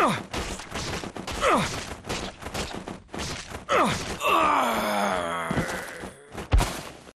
Ugh!